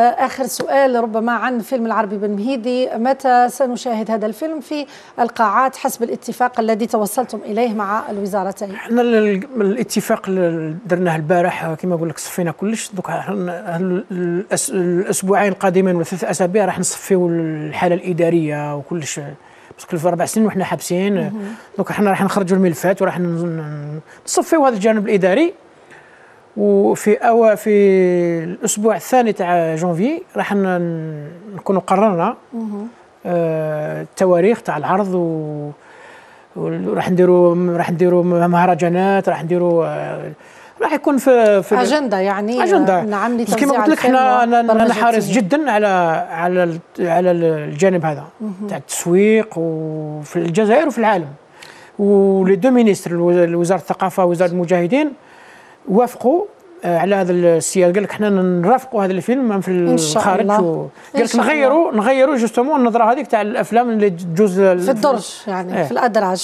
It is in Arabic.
آخر سؤال ربما عن فيلم العربي بن مهيدي. متى سنشاهد هذا الفيلم في القاعات حسب الاتفاق الذي توصلتم إليه مع الوزارتين؟ إحنا الاتفاق اللي درناه البارح كما نقول لك صفينا كلش. دوك الأسبوعين القادمين ولا ثلاث أسابيع راح نصفيو الحالة الإدارية وكلش. باسكو في أربع سنين وحنا حابسين. دوك إحنا راح نخرجوا الملفات وراح نصفيو هذا الجانب الإداري. وفي أو في الأسبوع الثاني تاع جونفي راح نكونوا قررنا آه التواريخ تاع العرض و وراح نديروا راح نديروا مهرجانات راح نديروا آه راح يكون في في أجندة يعني أجندة. نعم كما قلت لك إحنا أنا حريص جدا على على على الجانب هذا تاع التسويق وفي الجزائر وفي العالم. و les deux ministères وزاره الثقافة ووزاره المجاهدين وافقوا على هذا السياق. قال لك إحنا نرافقوا هذا الفيلم في الخارج قال لك نغيروا نغيروا justement النظرة هذيك تاع الأفلام اللي تجوز في الدرج يعني إيه. في الأدراج.